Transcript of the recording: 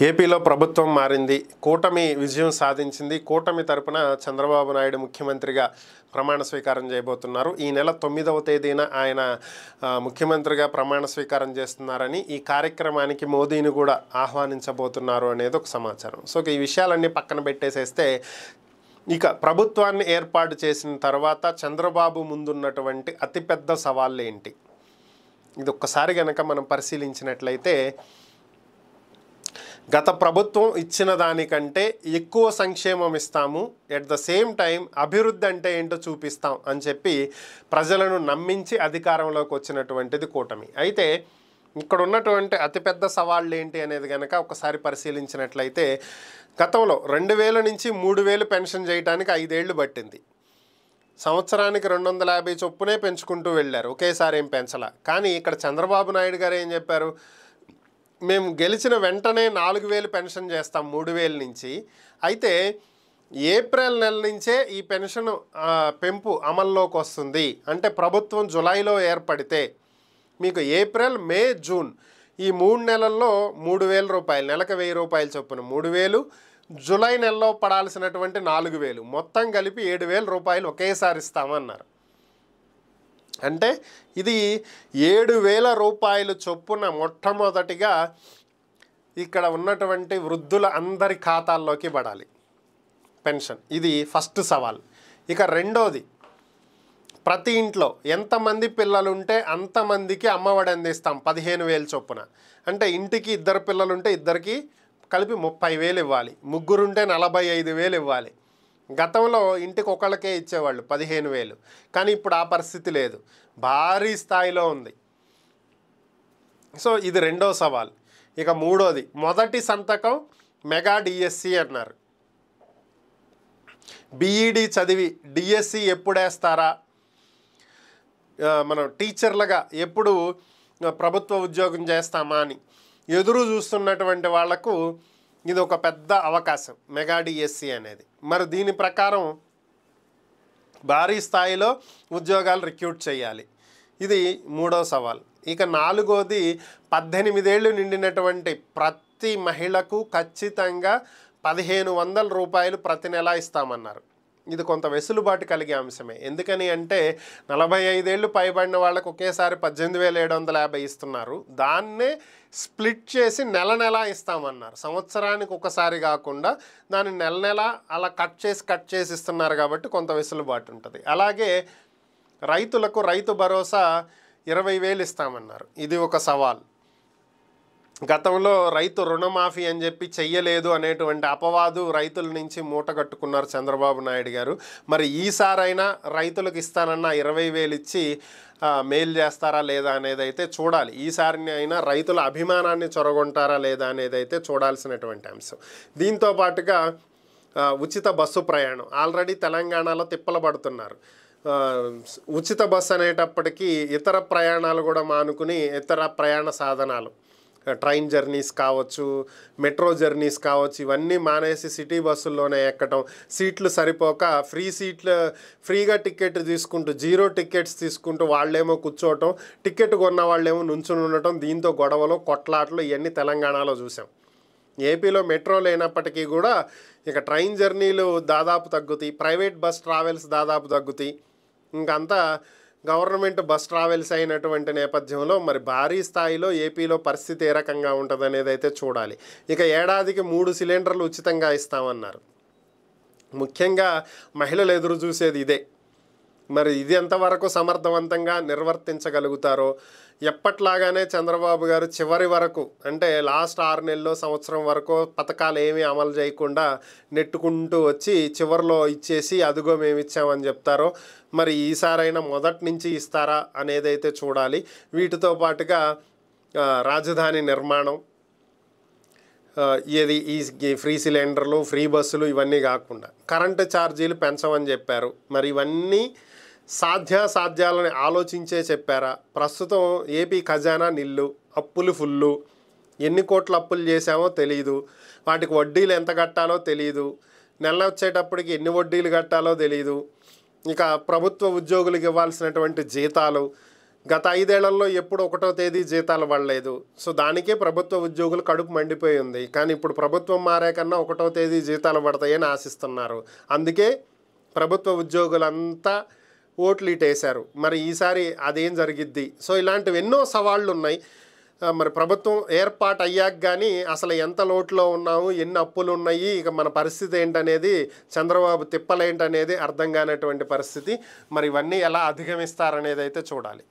ఏపీలో ప్రభుత్వం మారింది కూటమి విజయం సాధించింది. కూటమి తరపున చంద్రబాబు నాయుడు ముఖ్యమంత్రిగా ప్రమాణ స్వీకారం చేయబోతున్నారు. ఈ నెల తొమ్మిదవ తేదీన ఆయన ముఖ్యమంత్రిగా ప్రమాణ స్వీకారం చేస్తున్నారని ఈ కార్యక్రమానికి మోదీని కూడా ఆహ్వానించబోతున్నారు అనేది ఒక సమాచారం. సో ఈ విషయాలన్నీ పక్కన పెట్టేసేస్తే ఇక ప్రభుత్వాన్ని ఏర్పాటు చేసిన తర్వాత చంద్రబాబు ముందున్నటువంటి అతిపెద్ద సవాళ్ళు ఏంటి ఇది ఒక్కసారి కనుక మనం పరిశీలించినట్లయితే గత ప్రభుత్వం ఇచ్చిన దానికంటే ఎక్కువ సంక్షేమం ఇస్తాము. ఎట్ ద సేమ్ టైం అభివృద్ధి అంటే ఏంటో చూపిస్తాం అని చెప్పి ప్రజలను నమ్మించి అధికారంలోకి వచ్చినటువంటిది కూటమి. అయితే ఇక్కడ ఉన్నటువంటి అతిపెద్ద సవాళ్ళు ఏంటి అనేది కనుక ఒకసారి పరిశీలించినట్లయితే గతంలో రెండు వేల నుంచి మూడు వేలు పెన్షన్ చేయడానికి ఐదేళ్ళు పట్టింది. సంవత్సరానికి రెండు వందల యాభై చొప్పునే పెంచుకుంటూ వెళ్ళారు. ఒకేసారి ఏం పెంచలా. కానీ ఇక్కడ చంద్రబాబు నాయుడు గారు ఏం చెప్పారు? మేము గెలిచిన వెంటనే నాలుగు వేలు పెన్షన్ చేస్తాం మూడు వేల నుంచి. అయితే ఏప్రిల్ నెల నుంచే ఈ పెన్షన్ పెంపు అమల్లోకి వస్తుంది. అంటే ప్రభుత్వం జులైలో ఏర్పడితే మీకు ఏప్రిల్ మే జూన్ ఈ మూడు నెలల్లో మూడు వేల రూపాయలు నెలకు వెయ్యి రూపాయలు చొప్పున మూడు వేలు జూలై నెలలో పడాల్సినటువంటి నాలుగు వేలు. మొత్తం కలిపి ఏడు వేల రూపాయలు ఒకేసారి ఇస్తామన్నారు. అంటే ఇది ఏడు వేల రూపాయలు చొప్పున మొట్టమొదటిగా ఇక్కడ ఉన్నటువంటి వృద్ధుల అందరి ఖాతాల్లోకి పడాలి. పెన్షన్. ఇది ఫస్ట్ సవాల్. ఇక రెండోది ప్రతి ఇంట్లో ఎంతమంది పిల్లలు ఉంటే అంతమందికి అమ్మఒడి అందిస్తాం పదిహేను వేలు చొప్పున. అంటే ఇంటికి ఇద్దరు పిల్లలు ఉంటే ఇద్దరికి కలిపి ముప్పై వేలు ఇవ్వాలి. ముగ్గురుంటే నలభై ఐదు వేలు ఇవ్వాలి. గతంలో ఇంటికి ఒకళ్ళకే ఇచ్చేవాళ్ళు పదిహేను వేలు. కానీ ఇప్పుడు ఆ పరిస్థితి లేదు. భారీ స్థాయిలో ఉంది. సో ఇది రెండో సవాల్. ఇక మూడోది మొదటి సంతకం మెగా డిఎస్సి అన్నారు. బీఈడి చదివి డిఎస్సి ఎప్పుడేస్తారా? మనం టీచర్లుగా ఎప్పుడు ప్రభుత్వ ఉద్యోగం చేస్తామా అని ఎదురు చూస్తున్నటువంటి వాళ్ళకు ఇది ఒక పెద్ద అవకాశం మెగా డిఎస్సి అనేది. మరి దీని ప్రకారం భారీ స్థాయిలో ఉద్యోగాలు రిక్రూట్ చేయాలి. ఇది మూడో సవాల్. ఇక నాలుగోది పద్దెనిమిదేళ్ళు నిండినటువంటి ప్రతి మహిళకు ఖచ్చితంగా పదిహేను వందల రూపాయలు ప్రతి నెల ఇస్తామన్నారు. ఇది కొంత వెసులుబాటు కలిగే అంశమే. ఎందుకని అంటే నలభై ఐదేళ్ళు పైబడిన వాళ్ళకు ఒకేసారి పద్దెనిమిది వేల ఏడు వందల యాభై ఇస్తున్నారు. దాన్నే స్ప్లిట్ చేసి నెల నెల ఇస్తామన్నారు. సంవత్సరానికి ఒకసారి కాకుండా దాన్ని నెల నెల అలా కట్ చేసి కట్ చేసి ఇస్తున్నారు కాబట్టి కొంత వెసులుబాటు ఉంటుంది. అలాగే రైతులకు రైతు భరోసా ఇరవై వేలు ఇస్తామన్నారు. ఇది ఒక సవాల్. గతంలో రైతు రుణమాఫీ అని చెప్పి చెయ్యలేదు అనేటువంటి అపవాదు రైతుల నుంచి మూటగట్టుకున్నారు చంద్రబాబు నాయుడు గారు. మరి ఈసారైనా రైతులకు ఇస్తానన్న ఇరవై వేలు ఇచ్చి మెయిల్ మేలు చేస్తారా లేదా అనేది అయితే చూడాలి. ఈసారి అయినా రైతుల అభిమానాన్ని చొరగొంటారా లేదా అనేది అయితే చూడాల్సినటువంటి అంశం. దీంతో పాటుగా ఉచిత బస్సు ప్రయాణం. ఆల్రెడీ తెలంగాణలో తిప్పలు పడుతున్నారు. ఉచిత బస్సు అనేటప్పటికీ ఇతర ప్రయాణాలు కూడా మానుకుని ఇతర ప్రయాణ సాధనాలు. ట్రైన్ జర్నీస్ కావచ్చు మెట్రో జర్నీస్ కావచ్చు ఇవన్నీ మానేసి సిటీ బస్సుల్లోనే ఎక్కటం. సీట్లు సరిపోక ఫ్రీ సీట్లు ఫ్రీగా టికెట్ తీసుకుంటూ జీరో టికెట్స్ తీసుకుంటూ వాళ్ళేమో కూర్చోవటం టికెట్ కొన్న వాళ్ళేమో నుంచుని ఉండటం దీంతో గొడవలు కొట్లాటలు ఇవన్నీ తెలంగాణలో చూసాం. ఏపీలో మెట్రో లేనప్పటికీ కూడా ఇక ట్రైన్ జర్నీలు దాదాపు తగ్గుతాయి ప్రైవేట్ బస్ ట్రావెల్స్ దాదాపు తగ్గుతాయి. ఇంకంతా గవర్నమెంట్ బస్ ట్రావెల్స్ అయినటువంటి నేపథ్యంలో మరి భారీ స్థాయిలో ఏపీలో పరిస్థితి ఏ రకంగా ఉంటుంది అనేది అయితే చూడాలి. ఇక ఏడాదికి మూడు సిలిండర్లు ఉచితంగా ఇస్తామన్నారు. ముఖ్యంగా మహిళలు ఎదురు చూసేది ఇదే. మరి ఇది ఎంతవరకు సమర్థవంతంగా నిర్వర్తించగలుగుతారో ఎప్పట్లాగానే చంద్రబాబు గారు చివరి వరకు అంటే లాస్ట్ ఆరు నెలల్లో సంవత్సరం వరకు పథకాలు ఏమీ అమలు చేయకుండా నెట్టుకుంటూ వచ్చి చివరిలో ఇచ్చేసి అదుగో మేము ఇచ్చామని చెప్తారో మరి ఈసారైనా మొదటి నుంచి ఇస్తారా అనేదైతే చూడాలి. వీటితో పాటుగా రాజధాని నిర్మాణం ఏది ఈ ఈ ఫ్రీ సిలిండర్లు ఫ్రీ బస్సులు ఇవన్నీ కాకుండా కరెంటు ఛార్జీలు పెంచమని చెప్పారు. మరి ఇవన్నీ సాధ్యాసాధ్యాలని ఆలోచించే చెప్పారా? ప్రస్తుతం ఏపీ ఖజానా నిల్లు అప్పులు ఫుల్లు. ఎన్ని కోట్ల అప్పులు చేశామో తెలియదు వాటికి వడ్డీలు ఎంత కట్టాలో తెలియదు నెల వచ్చేటప్పటికి ఎన్ని వడ్డీలు కట్టాలో తెలియదు ఇక ప్రభుత్వ ఉద్యోగులకు ఇవ్వాల్సినటువంటి జీతాలు. గత ఐదేళ్ళలో ఎప్పుడు ఒకటో తేదీ జీతాలు పడలేదు. సో దానికే ప్రభుత్వ ఉద్యోగులు కడుపు మండిపోయి ఉంది. కానీ ఇప్పుడు ప్రభుత్వం మారే కన్నా ఒకటో తేదీ జీతాలు పడతాయని ఆశిస్తున్నారు. అందుకే ప్రభుత్వ ఉద్యోగులంతా ఓట్లు ఇటేశారు. మరి ఈసారి అదేం జరిగిద్ది? సో ఇలాంటివి ఎన్నో సవాళ్ళు ఉన్నాయి మరి ప్రభుత్వం ఏర్పాటు అయ్యాక కానీ అసలు ఎంత లోట్లో ఉన్నాము ఎన్ని అప్పులు ఉన్నాయి ఇక మన పరిస్థితి ఏంటనేది చంద్రబాబు తిప్పలేంటనేది అర్థం కానటువంటి పరిస్థితి. మరి ఇవన్నీ ఎలా అధిగమిస్తారనేది అయితే చూడాలి.